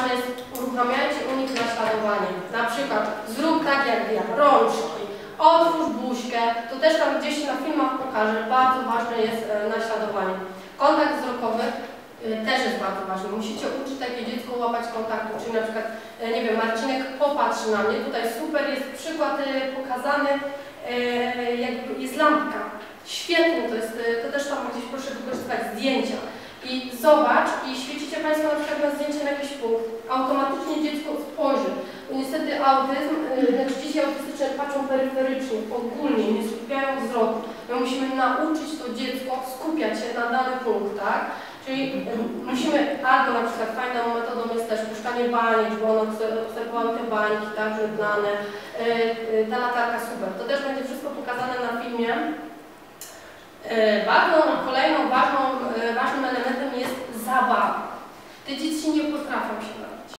ważne jest uruchamiajcie u nich naśladowanie. Na przykład zrób tak jak ja, rączki, otwórz buźkę, to też tam gdzieś na filmach pokażę, bardzo ważne jest e, naśladowanie. Kontakt wzrokowy e, też jest bardzo ważny. Musicie uczyć takie dziecko łapać kontaktu, czyli na przykład, e, nie wiem, Marcinek popatrz na mnie, tutaj super jest przykład pokazany, jakby jest lampka. Świetnie, to jest, to też tam gdzieś proszę wykorzystywać zdjęcia. I zobacz, i świecicie Państwo na przykład na zdjęcie na jakiś punkt, automatycznie dziecko spojrzy. Bo niestety autyzm, znaczy dzieci autystyczne patrzą peryferycznie, ogólnie, nie skupiają wzroku. My musimy nauczyć to dziecko skupiać się na dany punkt, tak? Czyli yy, musimy, albo na przykład fajną metodą jest też puszczanie baniek, bo one obserwowały te bańki, tak, żegnane, yy, yy, ta latarka super. To też będzie wszystko pokazane na filmie. Ważną, kolejną ważną, ważnym elementem jest zabawa. Te dzieci nie potrafią.